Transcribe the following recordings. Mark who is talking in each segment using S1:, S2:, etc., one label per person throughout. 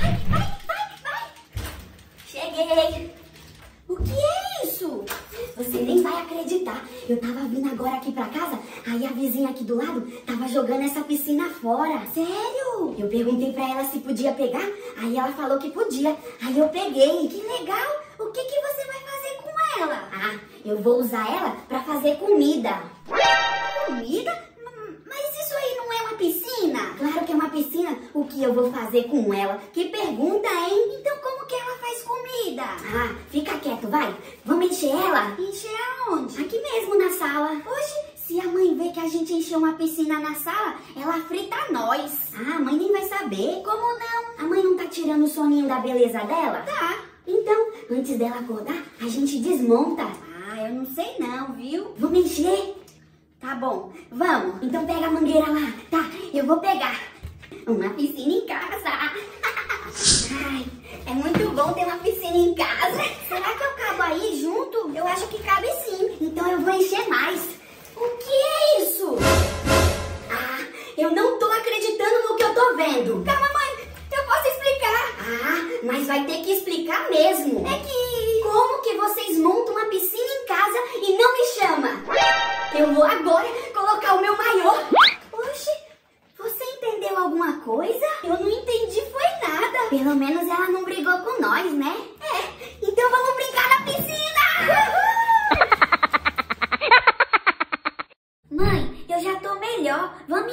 S1: Vai, vai, vai, vai. Cheguei. O que é isso? Você nem vai acreditar. Eu tava vindo agora aqui pra casa, aí a vizinha aqui do lado tava jogando essa piscina fora. Sério? Eu perguntei pra ela se podia pegar, aí ela falou que podia. Aí eu peguei. Que legal. O que que você vai fazer com ela? Ah, eu vou usar ela pra fazer comida. Comida? M- Mas isso aí não é uma piscina? Claro piscina. O que eu vou fazer com ela? Que pergunta, hein? Então como que ela faz comida? Ah, fica quieto, vai. Vamos encher ela? Encher aonde? Aqui mesmo na sala. Oxe, se a mãe vê que a gente encheu uma piscina na sala, ela frita nós. Ah, a mãe nem vai saber. Como não? A mãe não tá tirando o soninho da beleza dela? Tá. Então, antes dela acordar, a gente desmonta. Ah, eu não sei não, viu? Vamos encher? Tá bom, vamos. Então pega a mangueira lá. Tá, eu vou pegar. Uma piscina em casa. Ai, é muito bom ter uma piscina em casa. Será que eu cabo aí junto? Eu acho que cabe sim. Então eu vou encher mais. O que é isso? Ah, eu não tô acreditando no que eu tô vendo. Calma, mãe. Eu posso explicar. Ah, mas vai ter que explicar mesmo. É que... Como que vocês montam uma piscina em casa e não me chama? Eu vou agora colocar o meu maior. Oxe, você entendeu alguma coisa? Eu não entendi foi nada. Pelo menos ela não brigou com nós, né? É, então vamos brincar na piscina! Mãe, eu já tô melhor. Vamos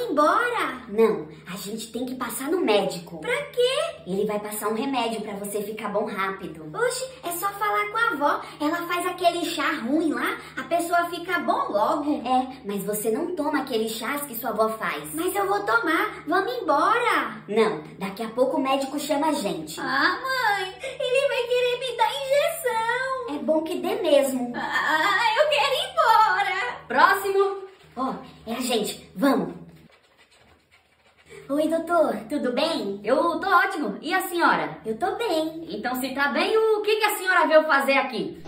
S1: Não, a gente tem que passar no médico. Pra quê? Ele vai passar um remédio pra você ficar bom rápido. Oxe, é só falar com a avó. Ela faz aquele chá ruim lá, a pessoa fica bom logo. É, mas você não toma aqueles chás que sua avó faz. Mas eu vou tomar. Vamos embora. Não, daqui a pouco o médico chama a gente. Ah, mãe, ele vai querer me dar injeção. É bom que dê mesmo. Ah, eu quero ir embora. Próximo. Ó, é a gente. Vamos. Oi, doutor, tudo bem?
S2: Eu tô ótimo. E a senhora?
S1: Eu tô bem.
S2: Então, se tá bem, o que, que a senhora veio fazer aqui?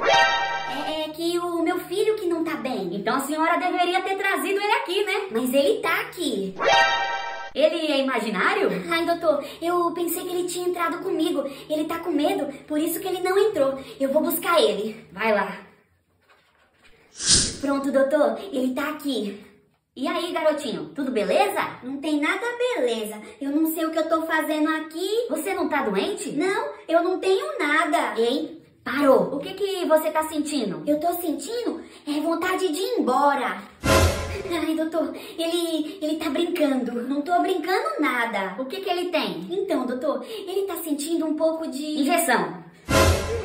S1: É, é que o meu filho que não tá bem.
S2: Então a senhora deveria ter trazido ele aqui, né?
S1: Mas ele tá aqui.
S2: Ele é imaginário?
S1: Ai, doutor, eu pensei que ele tinha entrado comigo. Ele tá com medo, por isso que ele não entrou. Eu vou buscar ele.
S2: Vai lá.
S1: Pronto, doutor, ele tá aqui.
S2: E aí, garotinho, tudo beleza?
S1: Não tem nada beleza. Eu não sei o que eu tô fazendo aqui.
S2: Você não tá doente?
S1: Não, eu não tenho nada.
S2: Ei, parou. O que que você tá sentindo?
S1: Eu tô sentindo é vontade de ir embora. Ai, doutor, ele, ele tá brincando. Não tô brincando nada.
S2: O que que ele tem?
S1: Então, doutor, ele tá sentindo um pouco de...
S2: Injeção.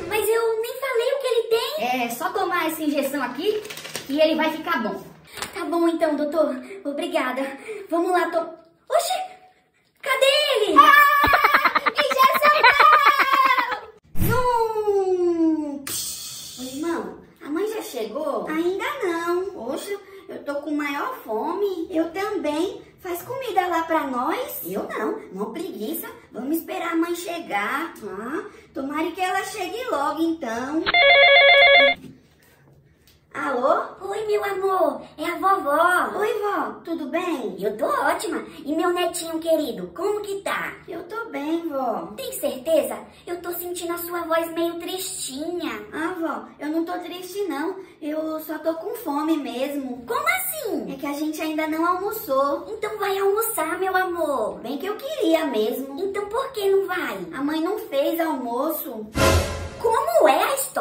S1: Mas eu nem falei o que ele tem.
S2: É só tomar essa injeção aqui e ele vai ficar bom.
S1: Tá bom então, doutor. Obrigada. Vamos lá, tô... Oxi! Cadê ele? Ah! Injeção! Ô, irmão, a mãe já chegou? Ainda não. Oxe, eu tô com maior fome. Eu também. Faz comida lá pra nós? Eu não, não preguiça. Vamos esperar a mãe chegar. Ah, tomara que ela chegue logo então. Alô? Oi, meu amor. É a vovó. Oi, vó. Tudo bem? Eu tô ótima. E meu netinho querido, como que tá? Eu tô bem, vó. Tem certeza? Eu tô sentindo a sua voz meio tristinha. Ah, vó, eu não tô triste, não. Eu só tô com fome mesmo. Como assim? É que a gente ainda não almoçou. Então vai almoçar, meu amor. Bem que eu queria mesmo. Então por que não vai? A mãe não fez almoço. Como é a história?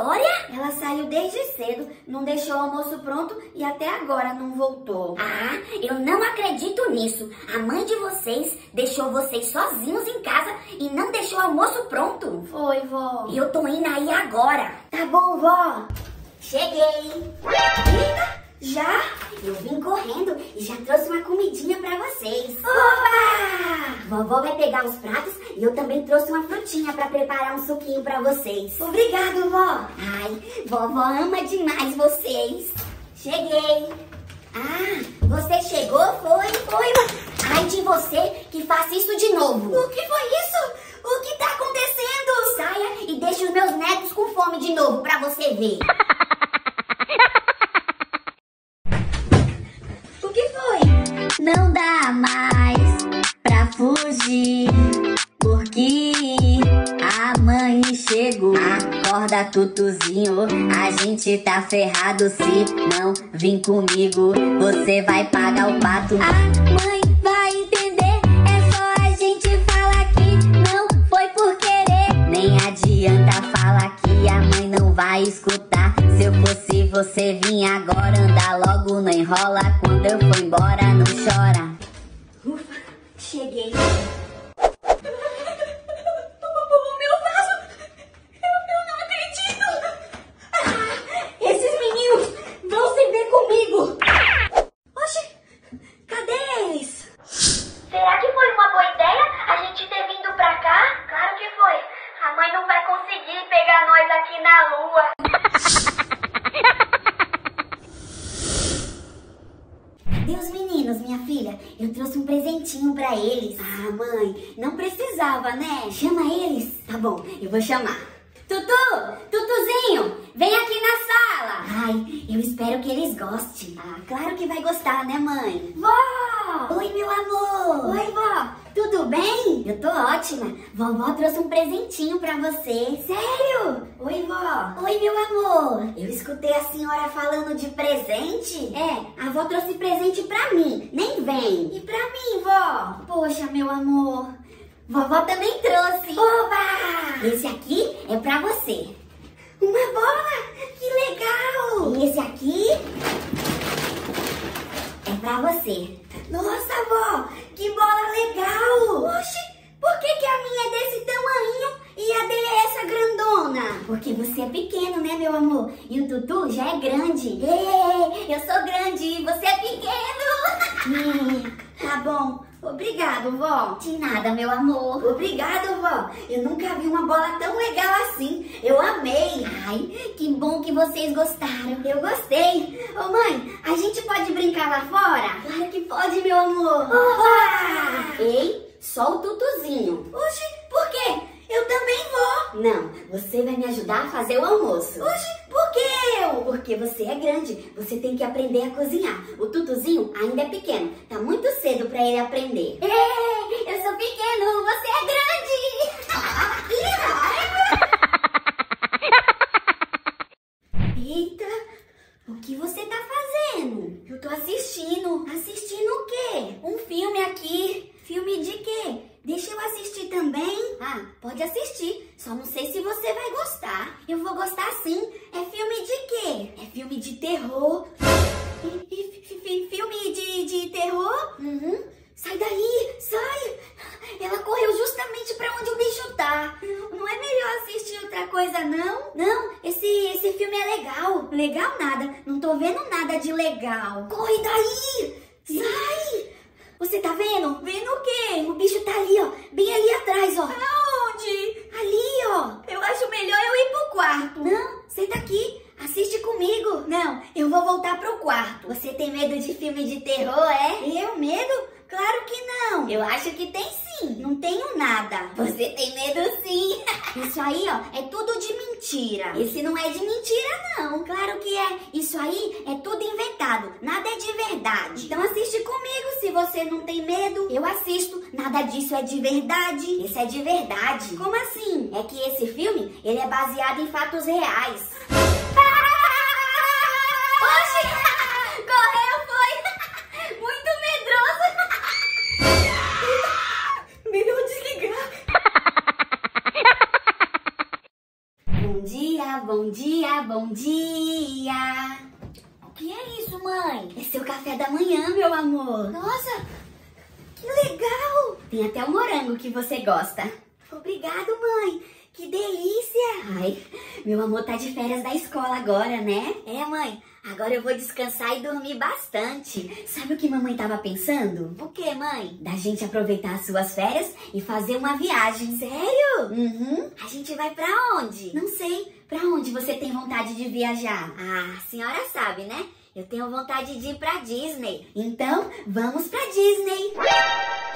S1: Desde cedo, não deixou o almoço pronto e até agora não voltou. Ah, eu não acredito nisso. A mãe de vocês deixou vocês sozinhos em casa e não deixou o almoço pronto. Foi, vó. E eu tô indo aí agora. Tá bom, vó. Cheguei. Eita, já? Eu vim correndo e já trouxe uma comidinha pra vocês. Oba! Vovó vai pegar os pratos e eu também trouxe uma frutinha pra preparar um suquinho pra vocês. Obrigado, vó. Ai, vovó ama demais vocês. Cheguei. Ah, você chegou? Foi, foi. Ai de você que faça isso de novo. O que foi isso? O que tá acontecendo? Saia e deixe os meus netos com fome de novo pra você ver. Tutuzinho, a gente tá ferrado. Se não vir comigo, você vai pagar o pato. A mãe vai entender, é só a gente falar que não foi por querer. Nem adianta falar que a mãe não vai escutar. Se eu fosse você, vinha agora, anda logo, não enrola. Quando eu for embora, não chora.
S3: A mãe não vai conseguir pegar nós aqui na lua.
S1: Cadê os meninos, minha filha? Eu trouxe um presentinho pra eles. Ah, mãe, não precisava, né? Chama eles. Tá bom, eu vou chamar. Tutu! Tutuzinho! Vem aqui na sala! Ai, eu espero que eles gostem. Ah, claro que vai gostar, né, mãe? Vó! Oi, meu amor! Oi, vó! Tudo bem? Eu tô ótima. Vovó trouxe um presentinho pra você. Sério? Oi, vó. Oi, meu amor. Eu escutei a senhora falando de presente. É, a avó trouxe presente pra mim. Nem vem. E pra mim, vó? Poxa, meu amor. Vovó também trouxe. Oba! Esse aqui é pra você. Uma bola? Que legal! E esse aqui é pra você. Nossa, vó, que bola legal! Oxi, por que, que a minha é desse tamanho e a dele é essa grandona? Porque você é pequeno, né, meu amor? E o Tutu já é grande. Ei, eu sou grande e você é pequeno. Hum, tá bom. Obrigado, vó. De nada, meu amor. Obrigado, vó. Eu nunca vi uma bola tão legal assim. Eu amei. Ai, que bom que vocês gostaram. Eu gostei. Ô, mãe, a gente pode brincar lá fora? Claro que pode, meu amor. Oba! Ei, só o Tutuzinho. Oxi, por quê? Eu também vou. Não, você vai me ajudar a fazer o almoço. Oxi, por que eu? Porque você é grande, você tem que aprender a cozinhar. O Tutuzinho ainda é pequeno, tá muito cedo pra ele aprender. Ei, eu sou pequeno, você é grande. que raiva! Eita, o que você tá fazendo? Eu tô assistindo. Assistindo o quê? Um filme aqui. Filme de quê? Deixa eu assistir também. Ah, pode assistir. Só não sei se você vai gostar. Eu vou gostar sim. É filme de quê? É filme de terror. Fi- fi- filme de, de terror? Uhum. Sai daí, sai. Ela correu justamente pra onde o bicho tá. Não é melhor assistir outra coisa, não? Não, esse, esse filme é legal. Legal nada. Não tô vendo nada de legal. Corre daí! Sai! Você tá vendo? Vendo o quê? O bicho tá ali, ó. Bem ali atrás, ó. Eu acho melhor eu ir pro quarto. Não, senta aqui. Assiste comigo. Não, eu vou voltar pro quarto. Você tem medo de filme de terror, é? Eu medo? Claro que não. Eu acho que tem sim. Não tenho nada. Você tem medo sim. Isso aí, ó, é tudo de mentira. Esse não é de mentira, não. Claro que é. Isso aí é tudo inventado. Nada é de verdade. Então assiste comigo se você não tem medo. Eu assisto. Nada disso é de verdade. Esse é de verdade. Como assim? É que esse filme, ele é baseado em fatos reais. Bom dia, bom dia! O que é isso, mãe? É seu café da manhã, meu amor. Nossa, que legal! Tem até o morango que você gosta. Obrigado, mãe. Que delícia! Ai, meu amor tá de férias da escola agora, né? É, mãe. Agora eu vou descansar e dormir bastante. Sabe o que mamãe tava pensando? O que, mãe? Da gente aproveitar as suas férias e fazer uma viagem. Sério? Uhum. A gente vai pra onde? Não sei. Pra onde você tem vontade de viajar? Ah, a senhora sabe, né? Eu tenho vontade de ir pra Disney. Então, vamos pra Disney.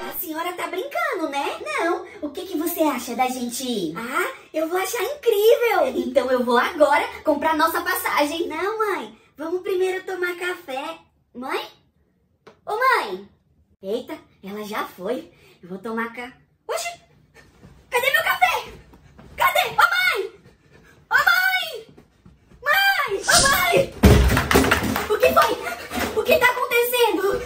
S1: A senhora tá brincando, né? Não. O que, que você acha da gente ir? Ah, eu vou achar incrível. Então eu vou agora comprar nossa passagem. Não, mãe. Vamos primeiro tomar café. Mãe? Ô mãe! Eita, ela já foi. Eu vou tomar. Ca... Oxi! Cadê meu café? Cadê? Ô mãe! Ô mãe! Mãe! Ô mãe! O que foi? O que tá acontecendo?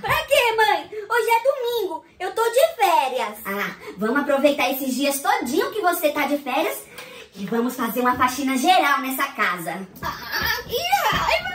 S2: Pra quê, mãe? Hoje é domingo. Eu tô de férias.
S1: Ah, vamos aproveitar esses dias todinho que você tá de férias e vamos fazer uma faxina geral nessa casa.
S2: Ah, e